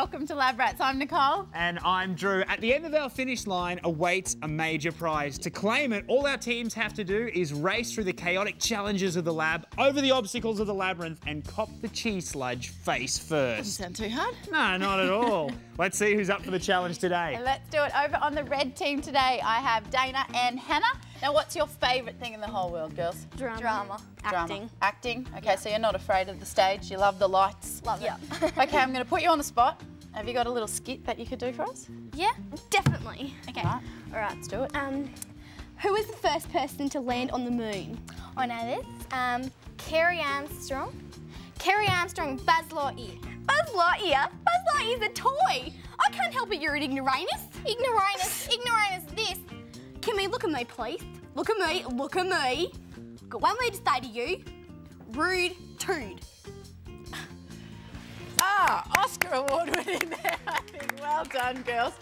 and welcome to Lab Rats. I'm Nicole. And I'm Drew. At the end of our finish line awaits a major prize. To claim it, all our teams have to do is race through the chaotic challenges of the lab, over the obstacles of the labyrinth, and cop the cheese sludge face first. Doesn't first. sound too hard. No, not at all. Let's see who's up for the challenge today. Let's do it. Over on the red team today, I have Dana and Hannah. Now, what's your favourite thing in the whole world, girls? Drama. Drama. Acting. Acting. Okay, so you're not afraid of the stage. You love the lights. Love it. it. okay, I'm going to put you on the spot. Have you got a little skit that you could do for us? Yeah, definitely. Okay. Right. All right. Let's do it. Um, who was the first person to land on the moon? I know this. Um, Kerry Armstrong. Kerry Armstrong, Buzz Lightyear. Buzz Lightyear? Buzz Lightyear's a toy. I can't help it. You're an ignoramus. Ignoramus. ignoramus. This. Kimmy, look at me, please. Look at me. Look at me. Got one word to say to you. Rude tood. Ah, Oscar award winning there, I think. Well done, girls.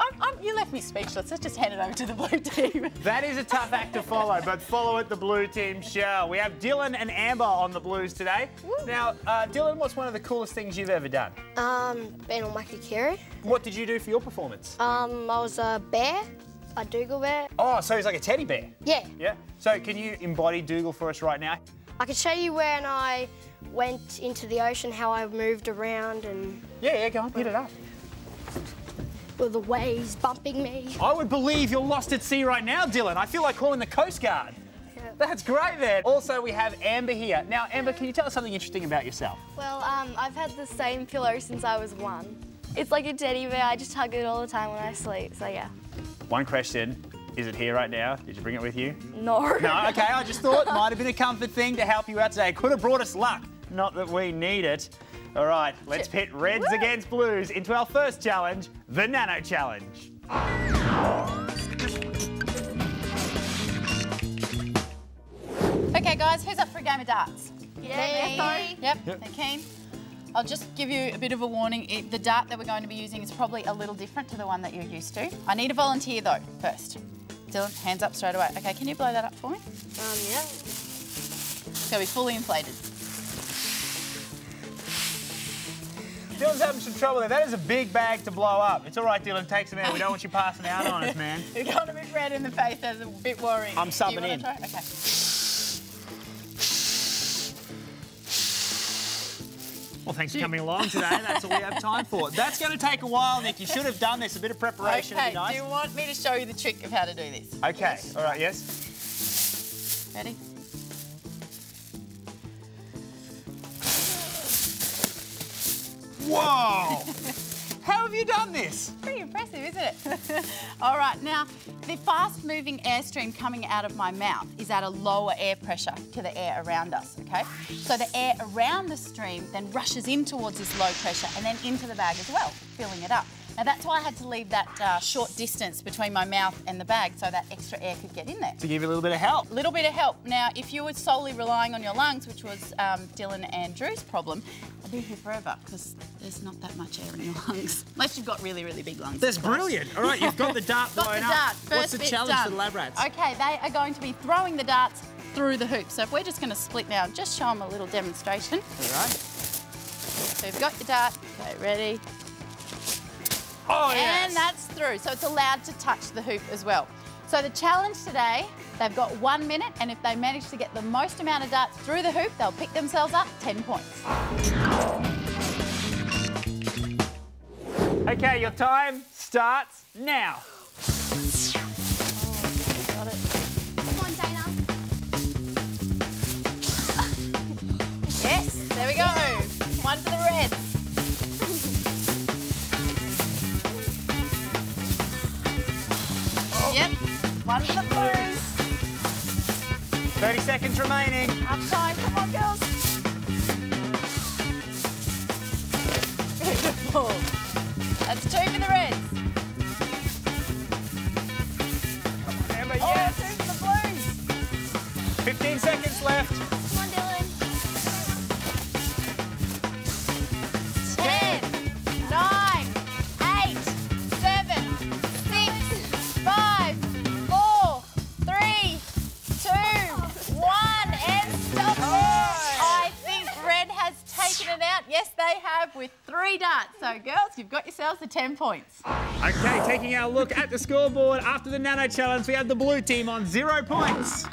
I'm, I'm, you left me speechless. Let's just hand it over to the blue team. That is a tough act to follow, but follow it the blue team shall. We have Dylan and Amber on the blues today. Now, uh, Dylan, what's one of the coolest things you've ever done? Um, been on Wacky Kerry. What did you do for your performance? Um, I was a bear, a Dougal bear. Oh, so he's like a teddy bear. Yeah, Yeah. So can you embody Dougal for us right now? I can show you when I went into the ocean, how I moved around and Yeah, yeah, go on, hit it up. with the waves bumping me. I would believe you're lost at sea right now, Dylan. I feel like calling the Coast Guard. That's great, then. Also, we have Amber here. Now, Amber, can you tell us something interesting about yourself? Well, um, I've had the same pillow since I was one. It's like a teddy bear. I just hug it all the time when I sleep. So yeah. One question. Is it here right now? Did you bring it with you? No. No, okay, I just thought it might have been a comfort thing to help you out today. It could have brought us luck. Not that we need it. All right, let's pit reds against blues into our first challenge, the Nano Challenge. okay, guys, who's up for a game of darts? Yeah, Yep, they're keen. I'll just give you a bit of a warning. It, the dart that we're going to be using is probably a little different to the one that you're used to. I need a volunteer though, first. Dylan, hands up straight away. Okay, can you blow that up for me? Um, yeah. It's going to be fully inflated. Dylan's having some trouble there. That is a big bag to blow up. It's all right, Dylan. Take some out. We don't want you passing out on us, man. You're going a bit red in the face. That's a bit worrying. I'm subbing in. try? Okay. Well, thanks for coming along today. That's all we have time for. That's going to take a while, Nick. You should have done this. A bit of preparation would Okay, be nice. do you want me to show you the trick of how to do this? Okay, all right, yes. Ready? Whoa! How have you done this? Pretty impressive, isn't it? All right, now, the fast-moving airstream coming out of my mouth is at a lower air pressure to the air around us, okay? So the air around the stream then rushes in towards this low pressure and then into the bag as well, filling it up. Now, that's why I had to leave that uh, short distance between my mouth and the bag so that extra air could get in there. To give you a little bit of help. A little bit of help. Now, if you were solely relying on your lungs, which was um, Dylan and Drew's problem, I'd be here forever because there's not that much air in your lungs. Unless you've got really, really big lungs. That's brilliant. All right, you've got the dart Got blown the up. dart. First What's the challenge done. for the lab rats? Okay, they are going to be throwing the darts through the hoop. So if we're just going to split now, just show them a little demonstration. All right. So you've got your dart. Okay, ready? Oh, yes. And that's through. So it's allowed to touch the hoop as well. So the challenge today, they've got one minute, and if they manage to get the most amount of darts through the hoop, they'll pick themselves up 10 points. Okay, your time starts now. Got it. Come on, Dana. Yes, there we go. One the Blues. 30 seconds remaining. Up time, come on, girls. Beautiful. That's two for the Reds. Amber, Oh, yes. two for the Blues. 15 seconds left. You've got yourselves the 10 points. Okay, taking our look at the scoreboard after the Nano Challenge, we have the blue team on zero points.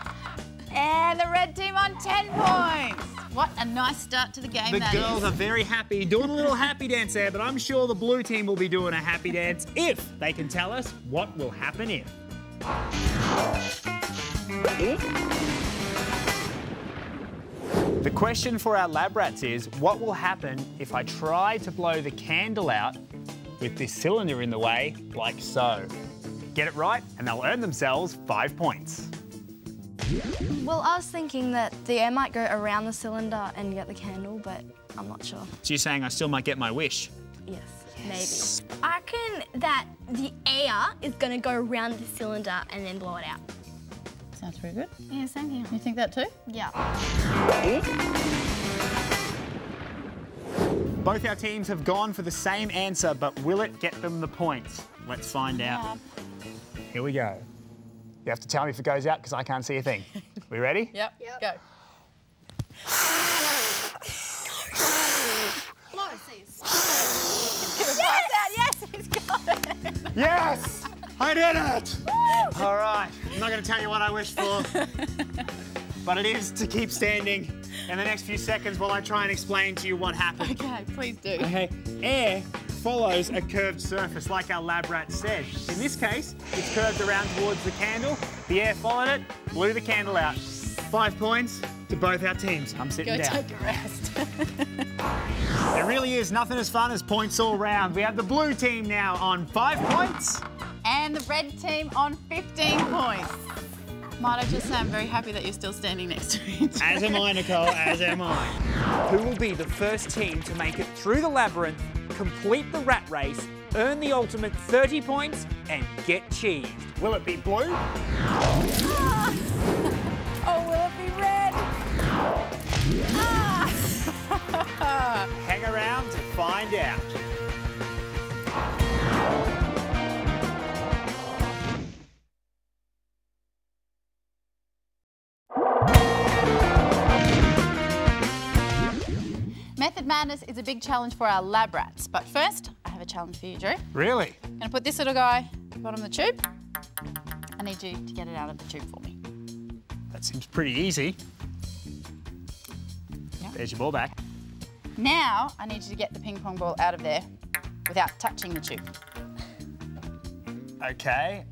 And the red team on 10 points. What a nice start to the game The girls is. are very happy, doing a little happy dance there, but I'm sure the blue team will be doing a happy dance if they can tell us what will happen if. The question for our lab rats is, what will happen if I try to blow the candle out with this cylinder in the way, like so? Get it right, and they'll earn themselves five points. Well, I was thinking that the air might go around the cylinder and get the candle, but I'm not sure. So you're saying I still might get my wish? Yes, maybe. I reckon that the air is going to go around the cylinder and then blow it out. Sounds pretty good. Yeah, same here. You think that too? Yeah. Both our teams have gone for the same answer, but will it get them the points? Let's find out. Here we go. You have to tell me if it goes out because I can't see a thing. We ready? Yep. Go. Yes, he's got it. Yes! I did it! All right, I'm not going to tell you what I wish for, but it is to keep standing in the next few seconds while I try and explain to you what happened. Okay, please do. Okay, air follows a curved surface, like our lab rat said. In this case, it's curved around towards the candle. The air followed it, blew the candle out. Five points to both our teams. I'm sitting Go down. take a rest. It really is nothing as fun as points all round. We have the blue team now on five points. and the red team on 15 points. Might I just say I'm very happy that you're still standing next to me. As am I, Nicole, as am I. Who will be the first team to make it through the labyrinth, complete the rat race, earn the ultimate 30 points, and get cheesed? Will it be blue? Oh, will it be red? Hang around to find out. Big challenge for our lab rats. But first, I have a challenge for you, Drew. Really? I'm Gonna put this little guy bottom of the tube. I need you to get it out of the tube for me. That seems pretty easy. Yeah. There's your ball back. Now, I need you to get the ping pong ball out of there without touching the tube. Okay.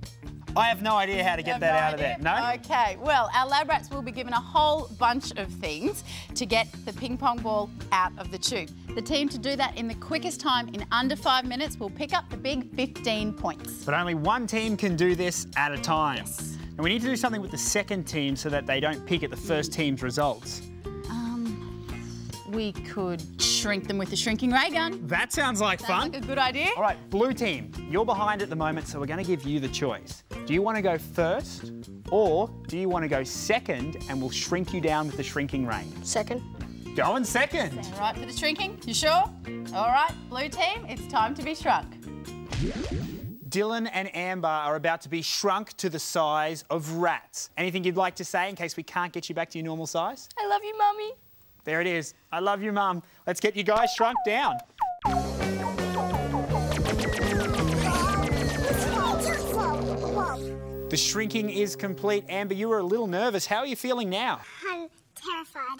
I have no idea how to get that no out of there. No? Okay, well, our lab rats will be given a whole bunch of things to get the ping pong ball out of the tube. The team to do that in the quickest time, in under five minutes, will pick up the big 15 points. But only one team can do this at a time. Yes. And we need to do something with the second team so that they don't pick at the first team's results. We could shrink them with the shrinking ray gun. That sounds like Sounds fun. like a good idea. All right, blue team, you're behind at the moment, so we're going to give you the choice. Do you want to go first, or do you want to go second and we'll shrink you down with the shrinking ray? Second. Going second. All right for the shrinking? You sure? All right, blue team, it's time to be shrunk. Dylan and Amber are about to be shrunk to the size of rats. Anything you'd like to say in case we can't get you back to your normal size? I love you, Mummy. There it is. I love you, Mum. Let's get you guys shrunk down. The shrinking is complete. Amber, you were a little nervous. How are you feeling now? I'm terrified.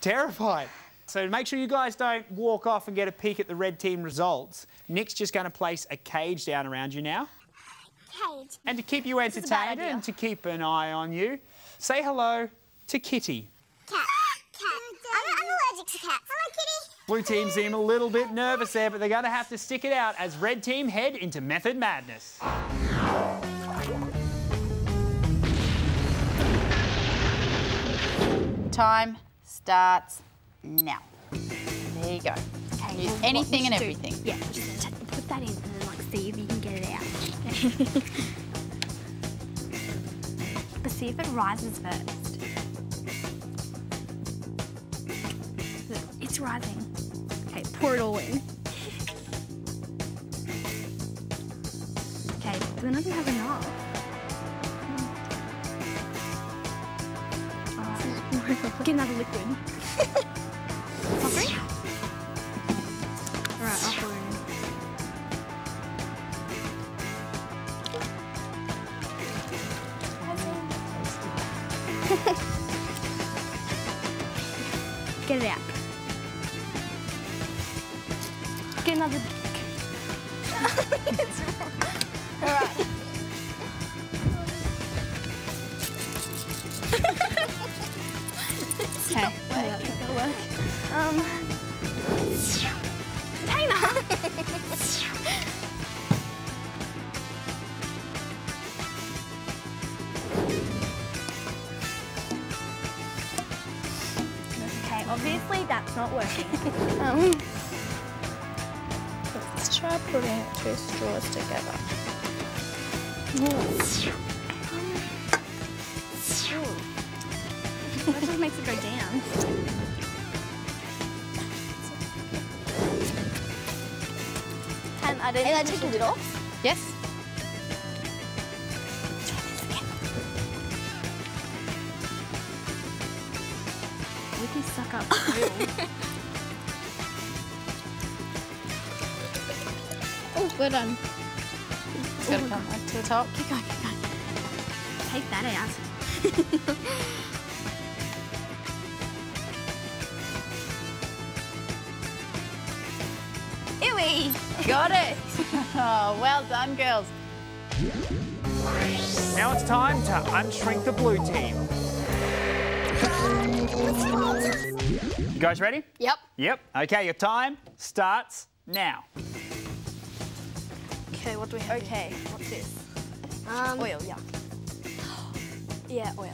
Terrified. So make sure you guys don't walk off and get a peek at the red team results. Nick's just going to place a cage down around you now. Cage. And to keep you is a bad entertained and to keep an eye on you, say hello to Kitty. Cat. Cat. I'm, I'm allergic to cats. Hello, kitty. Blue team seem a little bit nervous there, but they're going to have to stick it out as red team head into Method Madness. Time starts now. There you go. Okay, Use anything and should do- everything. Yeah, just put that in and then like see if you can get it out. but see if it rises first. It's rising. Okay, portal in. Okay, do oh, not even have enough. Getting get another liquid. Alright, offering. Get it out. Putting two straws together. That just makes it go down. And I didn't. And I the lid off. Yes. We can suck up we're done. It's got to come up to the top. Keep going, keep going. Take that out. Ewy! Got it. Oh, well done, girls. Now it's time to unshrink the blue team. You guys ready? Yep. Yep. Okay, your time starts now. Okay, what do we have? Okay, what's this? Um, Oil, yeah. Yeah, oil.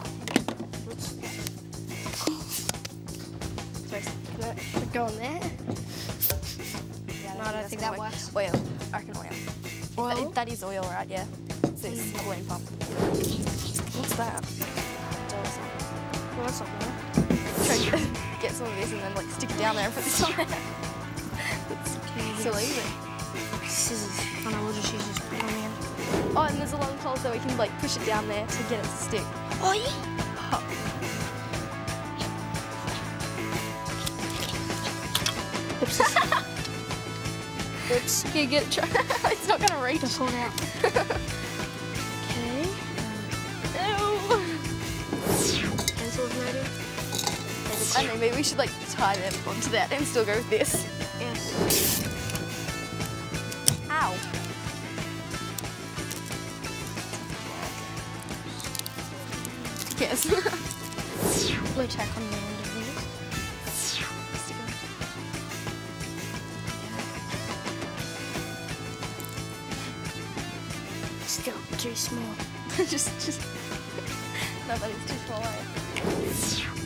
sorry, can I can go on there? Yeah, No, I don't think that work. works. Oil. I reckon oil. That- that is oil, right? Yeah. It's this balloon pump. What's that? Well, that's not bad. Try to get some of this and then like stick it down there and put this on there. It's so easy. Scissors. Oh no, we'll just use this. Put it on the end. Oh, and there's a long pole so we can like push it down there to get it to stick. Oh yeah. Oops. Oops. Okay, get it. It's not gonna reach. Pull it out. Okay. Um, Ew. Pencil ready. I don't know, maybe we should like tie them onto that and still go with this. Yes. Blu Tack on the. Still too small. just, just. No, that is too small.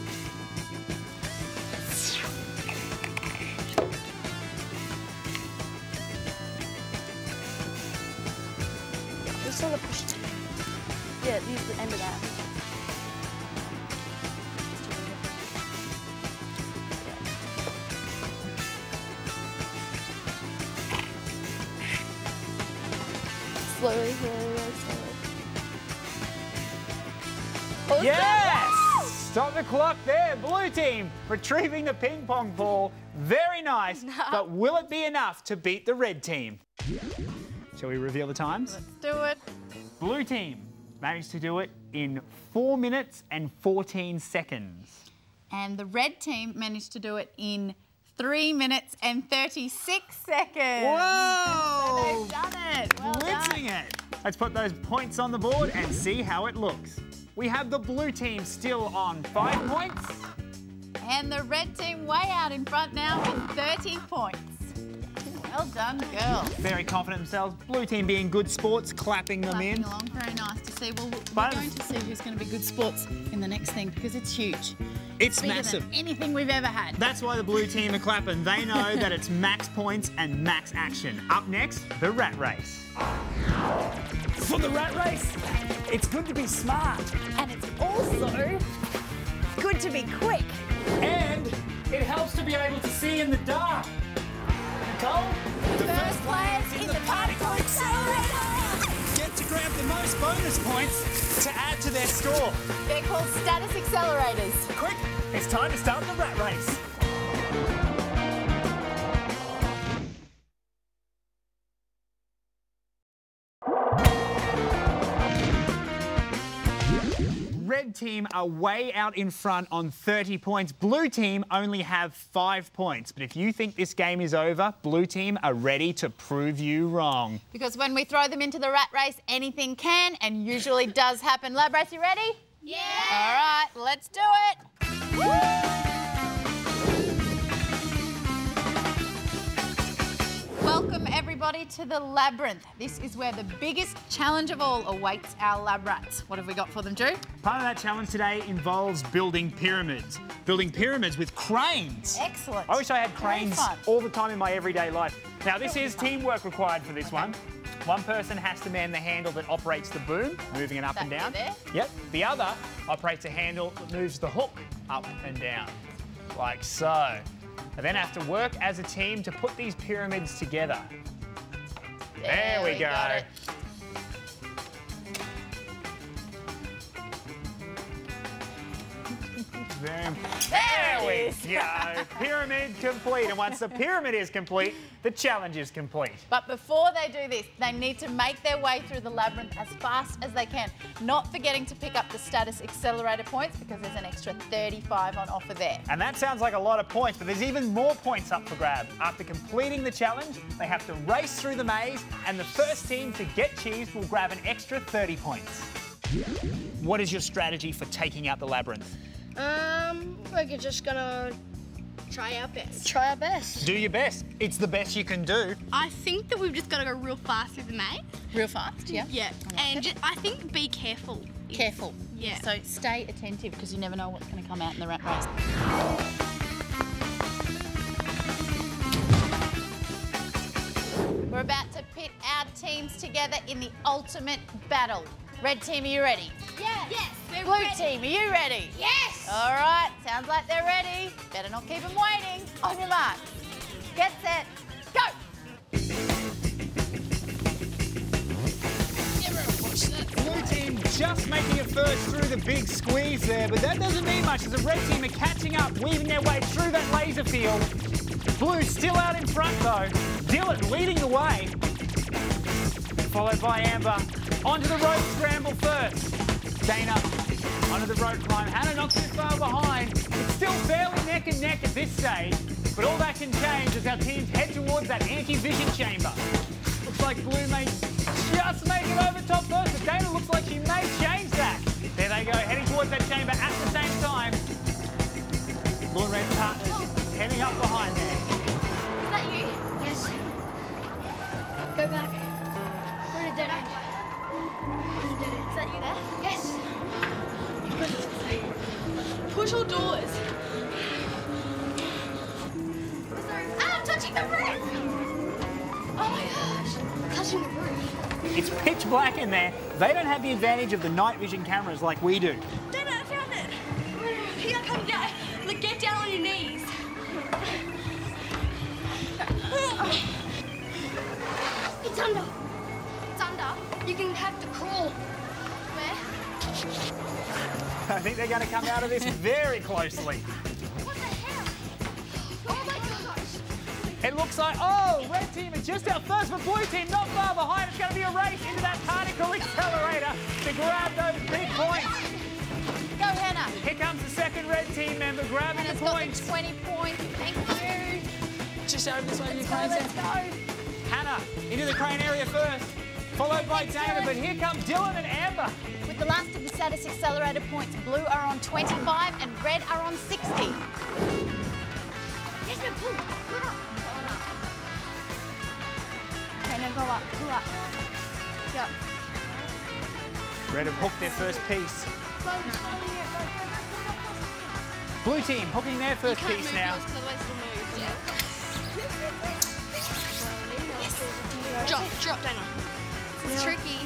Slowly. Yes! Stop the clock there. Blue team retrieving the ping pong ball. Very nice. But will it be enough to beat the red team? Shall we reveal the times? Do it. Blue team managed to do it in 4 minutes and 14 seconds. And the red team managed to do it in three minutes and 36 seconds. Whoa! They've done it. Well done. Blitzing it. Let's put those points on the board and see how it looks. We have the blue team still on five points. And the red team way out in front now with 30 points. Well done, girls. Very confident themselves. Blue team being good sports, clapping them Clapping in. along, very nice to see. Well, we're But- going to see who's going to be good sports in the next thing because it's huge. It's Bigger massive. than anything we've ever had. That's why the blue team are clapping. They know that it's max points and max action. Up next, the rat race. For the rat race, it's good to be smart. And it's also good to be quick. And it helps to be able to see in the dark. Nicole? The First players in the particle accelerator. get to grab the most bonus points to their score. They're called status accelerators. Quick, it's time to start the rat race. Red team are way out in front on 30 points. Blue team only have five points. But if you think this game is over, blue team are ready to prove you wrong. Because when we throw them into the rat race, anything can and usually does happen. Lab race, you ready? Yeah. All right, let's do it. Welcome everybody to the labyrinth. This is where the biggest challenge of all awaits our lab rats. What have we got for them, Drew? Part of that challenge today involves building pyramids. Building pyramids with cranes. Excellent. I wish I had cranes all the time in my everyday life. Now, this is teamwork required for this one. One person has to man the handle that operates the boom, moving it up That and down. bit Yep. The other operates a handle that moves the hook up and down, like so. They then have to work as a team to put these pyramids together. There, we, go. There There we go. Pyramid complete. And once the pyramid is complete, the challenge is complete. But before they do this, they need to make their way through the labyrinth as fast as they can, not forgetting to pick up the status accelerator points because there's an extra 35 on offer there. And that sounds like a lot of points, but there's even more points up for grab. After completing the challenge, they have to race through the maze, and the first team to get cheese will grab an extra 30 points. What is your strategy for taking out the labyrinth? Um, we're just gonna Try our best. try our best. Do your best. It's the best you can do. I think that we've just got to go real fast through the maze. Real fast, yeah? Yeah. And ju- I think be careful. Careful. Yeah. So stay attentive because you never know what's going to come out in the rat race. We're about to pit our teams together in the ultimate battle. Red team, are you ready? Yeah. Yes. We're Blue ready. team, are you ready? Yes. All right, sounds like they're ready. Better not keep them waiting. On your mark. Get set. Go. Blue team just making it first through the big squeeze there, but that doesn't mean much as the red team are catching up, weaving their way through that laser field. Blue still out in front though. Dylan leading the way. Followed by Amber. Onto the rope scramble first. Dana onto the rope climb. Hannah not too far behind. It's still fairly neck and neck at this stage, but all that can change as our teams head towards that anti-vision chamber. Looks like Blue may just make it over top in there. They don't have the advantage of the night vision cameras like we do. Dana, I found it. Gotta come down. Look, get down on your knees. It's under. It's under. You can have to crawl. Where? I think they're going to come out of this very closely. It looks like, oh, red team is just out first, but blue team not far behind. It's going to be a race into that particle accelerator to grab those big points. Go, Hannah. Here comes the second red team member grabbing Hannah's the got the 20 points. Thank you. Just over this way, Let's go, let's go. Hannah into the crane area first, followed by Thanks, Dana, Dylan. but here come Dylan and Amber. With the last of the status accelerator points, blue are on 25 and red are on 60. Yes, no, pull. Pull up. Go up, pull Red have hooked their first piece. Blue team hooking their first piece now. Drop, drop, Dana. It's tricky.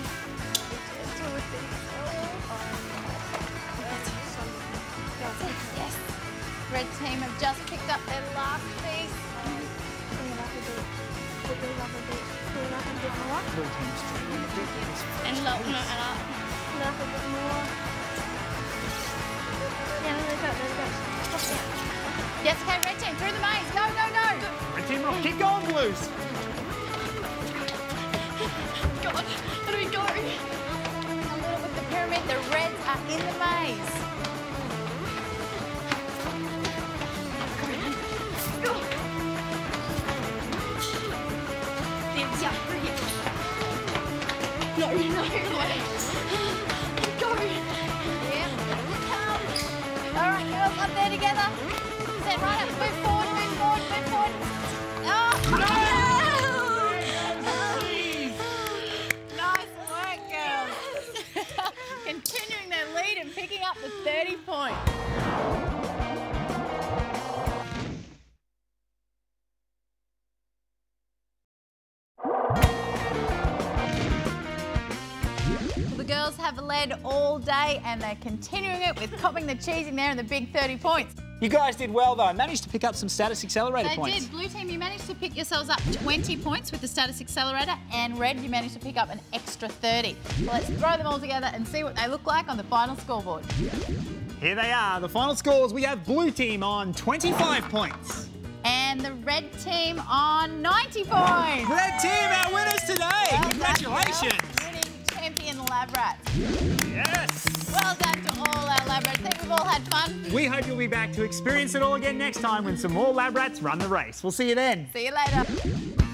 Yes. Red team have just picked up their last piece. Look, no, and up. Look a bit more. Yeah, go, there we go. Yes, okay, red team, through the maze. Go, go, go. Red team rock, keep going, Blues. God, where do we go? Little with the pyramid, the reds are in the maze. Nice work, girls. Continuing their lead and picking up the 30 points. The girls have led all day and they're continuing it with copping the cheese in there and the big 30 points. You guys did well though. Managed to pick up some status accelerator They points. did. Blue team, you managed to pick yourselves up 20 points with the status accelerator, and red, you managed to pick up an extra 30. Well, let's throw them all together and see what they look like on the final scoreboard. Here they are. The final scores. We have blue team on 25 points. And the red team on 90 points. Red team, our winners today. Well Congratulations. girls. Winning champion lab rats. Yes. Well done to all our had fun. We hope you'll be back to experience it all again next time when some more lab rats run the race. We'll see you then. See you later.